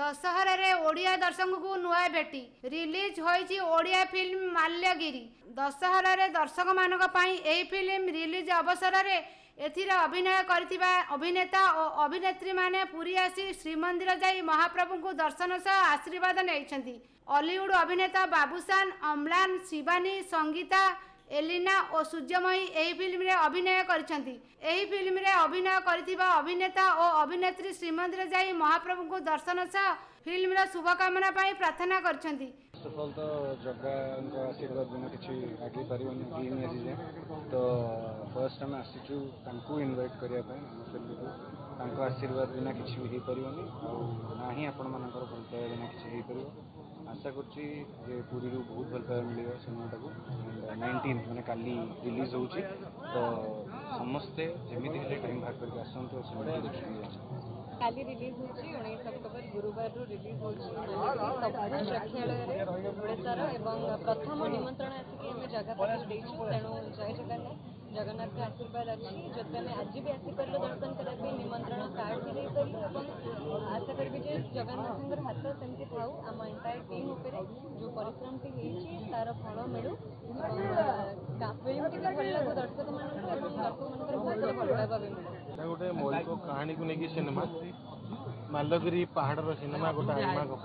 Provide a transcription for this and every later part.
ଦଶହରାରେ ଓଡ଼ିଆ ଦର୍ଶକଙ୍କୁ ନୂଆ ଭେଟି ରିଲିଜ୍ ହୋଇଛି ଓଡ଼ିଆ ଫିଲ୍ମ ମାଲ୍ୟଗିରି ଦଶହରାରେ ଦର୍ଶକମାନଙ୍କ ପାଇଁ ଏହି ଫିଲ୍ମ ରିଲିଜ୍ ଅବସରରେ ଏଥିରେ ଅଭିନୟ କରିଥିବା ଅଭିନେତା ଓ ଅଭିନେତ୍ରୀମାନେ ପୁରୀ ଆସି ଶ୍ରୀମନ୍ଦିର ଯାଇ ମହାପ୍ରଭୁଙ୍କୁ ଦର୍ଶନ ସହ ଆଶୀର୍ବାଦ ନେଇଛନ୍ତି ଅଲିଉଡ଼୍ ଅଭିନେତା ବାବୁସାନ ଅମ୍ଲାନ ଶିବାନୀ ସଙ୍ଗୀତା ଏଲିନା ଓ ସୂର୍ଯ୍ୟମୟୀ ଏହି ଫିଲ୍ମରେ ଅଭିନୟ କରିଛନ୍ତି ଏହି ଫିଲ୍ମରେ ଅଭିନୟ କରିଥିବା ଅଭିନେତା ଓ ଅଭିନେତ୍ରୀ ଶ୍ରୀମନ୍ଦିର ଯାଇ ମହାପ୍ରଭୁଙ୍କୁ ଦର୍ଶନ ସହ ଫିଲ୍ମର ଶୁଭକାମନା ପାଇଁ ପ୍ରାର୍ଥନା କରିଛନ୍ତି ଫାର୍ଷ୍ଟ ଅଫ୍ ଅଲ୍ ତ ଜଗାଙ୍କ ଆଶୀର୍ବାଦ ବିନା କିଛି ଆଗେଇ ପାରିବନି ହେଇନି ଆଜି ଯାଏଁ ତ ଫାର୍ଷ୍ଟ ଆମେ ଆସିଛୁ ତାଙ୍କୁ ଇନଭାଇଟ୍ କରିବା ପାଇଁ ଆମ ଫ୍ୟାମିଲିକୁ ତାଙ୍କ ଆଶୀର୍ବାଦ ବିନା କିଛି ବି ହେଇପାରିବନି ଆଉ ନା ହିଁ ଆପଣମାନଙ୍କର ଭଲ ପାଇବା ବିନା କିଛି ହେଇପାରିବ ଆଶା କରୁଛି ଯେ ପୁରୀରୁ ବହୁତ ଭଲ ପାଇବା ମିଳିବ ସିନେମାଟାକୁ ନାଇଣ୍ଟିନ୍ ମାନେ କାଲି ରିଲିଜ୍ ହେଉଛି ତ ସମସ୍ତେ ଯେମିତି ହେଲେ ଟାଇମ୍ ବାହାର କରିକି ଆସନ୍ତୁ ସିନେମାକୁ ଦେଖିକି କାଲି ରିଲିଜ୍ ହେଉଛି ଉଣେଇଶ ଅକ୍ଟୋବର ଗୁରୁବାରରୁ ରିଲିଜ୍ ହେଉଛି ସବୁ ପ୍ରେକ୍ଷାଳୟରେ ଓଡ଼ିଶାର ଏବଂ ପ୍ରଥମ ନିମନ୍ତ୍ରଣ ଆସିକି ଆମେ ଜାଗା ପାଖକୁ ଦେଇଛୁ ତେଣୁ ଜୟ ଜଗନ୍ନାଥ ଜଗନ୍ନାଥଙ୍କ ଆଶୀର୍ବାଦ ଅଛି ଯଦି ଆମେ ଆଜି ବି ଆସିପାରିଲୁ ଦର୍ଶନ କରିବା ପାଇଁ ନିମନ୍ତ୍ରଣ କାର୍ଡ଼ ବି ଦେଇପାରିଲୁ ଏବଂ ଆଶା କରିବି ଯେ ଜଗନ୍ନାଥଙ୍କର ହାତ ସେମିତି ଥାଉ ଆମ ଏଣ୍ଟାୟାର ଟିମ୍ ଉପରେ ଯେଉଁ ପରିଶ୍ରମଟି ହେଇଛି ତାର ଫଳ ମିଳୁ ଏବଂ ଫିଲ୍ମଟି ବି ଭଲ କାହାଣୀକୁ ନେଇକି ସିନେମା ମାଲଗିରି ପାହାଡ଼ର ସିନେମା ଗୋଟେ ଆଣିମା ଗପ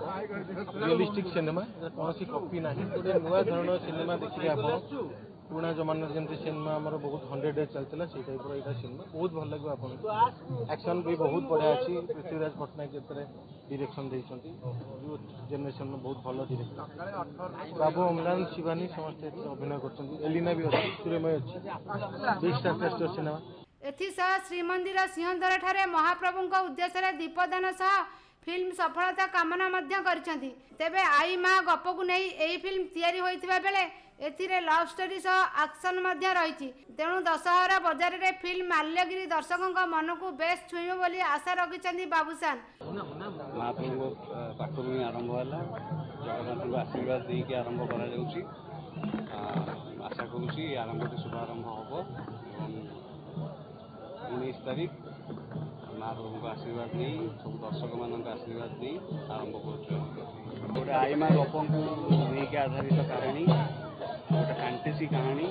ରିଅଲିଷ୍ଟିକ୍ ସିନେମା କୌଣସି କପି ନାହିଁ ଗୋଟେ ନୂଆ ଧରଣର ସିନେମା ଦେଖିଲେ ଆପଣ ପୁରୁଣା ଜମାନାର ଯେମିତି ସିନେମା ଆମର ବହୁତ ହଣ୍ଡ୍ରେଡ଼ ଡେଜ୍ ଚାଲିଥିଲା ସେଇ ଟାଇପ୍ର ଏଇଟା ସିନେମା ବହୁତ ଭଲ ଲାଗିବ ଆପଣଙ୍କୁ ଆକ୍ସନ୍ ବି ବହୁତ ବଢ଼ିଆ ଅଛି ପୃଥିବୀରାଜ ପଟ୍ଟନାୟକ ଏଥିରେ ଡିରେକ୍ସନ୍ ଦେଇଛନ୍ତି ୟୁଥ ଜେନେରେସନ୍ର ବହୁତ ଭଲ ଡିରେକ୍ସନ୍ ବାବୁ ଅମ୍ଲାନ ଶିବାନୀ ସମସ୍ତେ ଏଥିରେ ଅଭିନୟ କରୁଛନ୍ତି ଏଲିନା ବି ଅଛି ସୁରମୟ ଅଛି ବେଷ୍ଟ ଆର୍ଟିଷ୍ଟ ସିନେମା ଏଥିସହ ଶ୍ରୀମନ୍ଦିର ସିଂହଦ୍ୱାରଠାରେ ମହାପ୍ରଭୁଙ୍କ ଉଦ୍ଦେଶ୍ୟରେ ଦୀପଦାନ ସହ ଫିଲ୍ମ ସଫଳତା କାମନା ମଧ୍ୟ କରିଛନ୍ତି ତେବେ ଆଇ ମା ଗପକୁ ନେଇ ଏହି ଫିଲ୍ମ ତିଆରି ହୋଇଥିବା ବେଳେ ଏଥିରେ ଲଭ୍ ଷ୍ଟୋରି ସହ ଆକ୍ସନ୍ ମଧ୍ୟ ରହିଛି ତେଣୁ ଦଶହରା ବଜାରରେ ଫିଲ୍ମ ମାଲ୍ୟଗିରି ଦର୍ଶକଙ୍କ ମନକୁ ବେଶ୍ ଛୁଇଁବ ବୋଲି ଆଶା ରଖିଛନ୍ତି ବାବୁସାନ୍ ପାଖରୁ ହିଁ তেইশ তারিখ মা প্রভুଙ୍କ ଆଶୀର୍ବାଦ ନେଇ ସବୁ ଦର୍ଶକମାନଙ୍କ ଆଶୀର୍ବାଦ ନେଇ ଆରମ୍ଭ କରୁଛୁ ଗୋଟେ ଆଇମା ଗପଙ୍କୁ ନେଇକି ଆଧାରିତ କାହାଣୀ ଗୋଟେ ଫାଣ୍ଟେସି କାହାଣୀ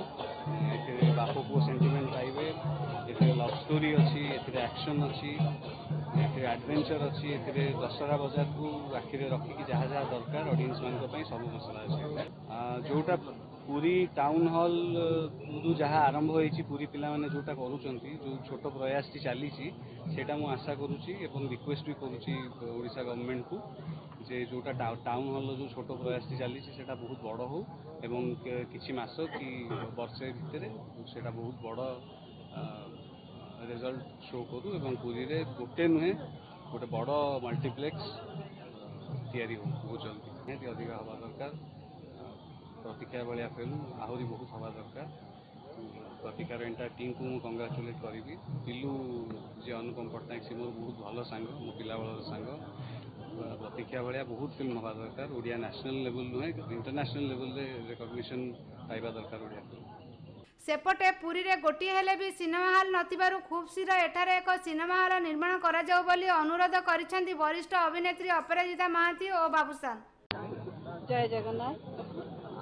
ଏଥିରେ ବାପ ପୁଅ ସେଣ୍ଟିମେଣ୍ଟ ପାଇବେ ଷ୍ଟୋରି ଅଛି ଏଥିରେ ଆକ୍ସନ୍ ଅଛି ଏଥିରେ ଆଡ଼ଭେଞ୍ଚର୍ ଅଛି ଏଥିରେ ଦଶହରା ବଜାରକୁ ଆଖିରେ ରଖିକି ଯାହା ଯାହା ଦରକାର ଅଡ଼ିଏନ୍ସମାନଙ୍କ ପାଇଁ ସବୁ ମସଲା ଅଛି ଯେଉଁଟା ପୁରୀ ଟାଉନ୍ ହଲ୍ ହଲ୍ରୁ ଯାହା ଆରମ୍ଭ ହେଇଛି ପୁରୀ ପିଲାମାନେ ଯେଉଁଟା କରୁଛନ୍ତି ଯେଉଁ ଛୋଟ ପ୍ରୟାସଟି ଚାଲିଛି ସେଇଟା ମୁଁ ଆଶା କରୁଛି ଏବଂ ରିକ୍ୱେଷ୍ଟ ବି କରୁଛି ଓଡ଼ିଶା ଗଭର୍ଣ୍ଣମେଣ୍ଟକୁ ଯେ ଯେଉଁଟା ଟାଉନ୍ ହଲ୍ର ଯେଉଁ ଛୋଟ ପ୍ରୟାସଟି ଚାଲିଛି ସେଇଟା ବହୁତ ବଡ଼ ହେଉ ଏବଂ କିଛି ମାସ କି ବର୍ଷେ ଭିତରେ ସେଇଟା ବହୁତ ବଡ଼ ରେଜଲ୍ଟ ଶୋ କରୁ ଏବଂ ପୁରୀରେ ଗୋଟେ ନୁହେଁ ଗୋଟେ ବଡ଼ ମଲ୍ଟିପ୍ଲେକ୍ସ ତିଆରି ହଉ ବହୁତ ଜଲ୍ଦି ନିହାତି ଅଧିକ ହେବା ଦରକାର ପ୍ରତିକ୍ଷା ଭଳିଆ ଫିଲ୍ମ ଆହୁରି ବହୁତ ହେବା ଦରକାର ପ୍ରତିକାର ଏଣ୍ଟା ଟିମ୍କୁ ମୁଁ କଙ୍ଗ୍ରାଚୁଲେଟ୍ କରିବି ପିଲୁ ଯିଏ ଅନୁପମ ପଟ୍ଟନାୟକ ସେ ମୋର ବହୁତ ଭଲ ସାଙ୍ଗ ମୋ ପିଲାବେଳର ସାଙ୍ଗ ପ୍ରତିକ୍ଷା ଭଳିଆ ବହୁତ ଫିଲ୍ମ ହେବା ଦରକାର ଓଡ଼ିଆ ନ୍ୟାସନାଲ୍ ଲେଭଲ୍ ନୁହେଁ ଇଣ୍ଟରନ୍ୟାସନାଲ୍ ଲେଭଲ୍ରେ ରେକଗ୍ନିସନ୍ ପାଇବା ଦରକାର ଓଡ଼ିଆ ଫିଲ୍ମ ସେପଟେ ପୁରୀରେ ଗୋଟିଏ ହେଲେ ବି ସିନେମା ହଲ୍ ନଥିବାରୁ ଖୁବ୍ ଶୀଘ୍ର ଏଠାରେ ଏକ ସିନେମା ହଲ୍ ନିର୍ମାଣ କରାଯାଉ ବୋଲି ଅନୁରୋଧ କରିଛନ୍ତି ବରିଷ୍ଠ ଅଭିନେତ୍ରୀ ଅପରାଜିତା ମହାନ୍ତି ଓ ବାବୁସାନ ଜୟ ଜଗନ୍ନାଥ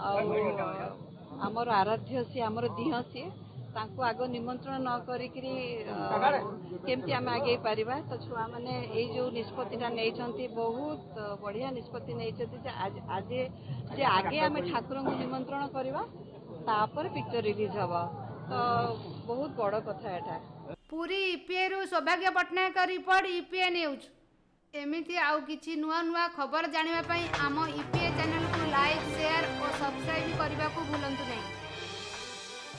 ଆଉ ଆମର ଆରାଧ୍ୟ ସିଏ ଆମର ଦିହ ସିଏ ତାଙ୍କୁ ଆଗ ନିମନ୍ତ୍ରଣ ନ କରିକିରି କେମିତି ଆମେ ଆଗେଇ ପାରିବା ତ ଛୁଆମାନେ ଏଇ ଯେଉଁ ନିଷ୍ପତ୍ତିଟା ନେଇଛନ୍ତି ବହୁତ ବଢ଼ିଆ ନିଷ୍ପତ୍ତି ନେଇଛନ୍ତି ଯେ ଆଜି ଯେ ଆଗେ ଆମେ ଠାକୁରଙ୍କୁ ନିମନ୍ତ୍ରଣ କରିବା તાપર પિક્ચર રિલીઝ હવા તો બહુત બડો કથા હેઠા પૂરી ઈપીએરો સૌભાગ્ય પટના ક રિપોર્ટ ઈપીએ ન્યૂઝ એમથી આઉ કીચી નુઆ નુઆ ખબર જાણવા પઈ આમો ઈપીએ ચેનલ કુ લાઈક શેર ઓ સબસ્ક્રાઇબ કરીવા કુ ભૂલંતુ નહી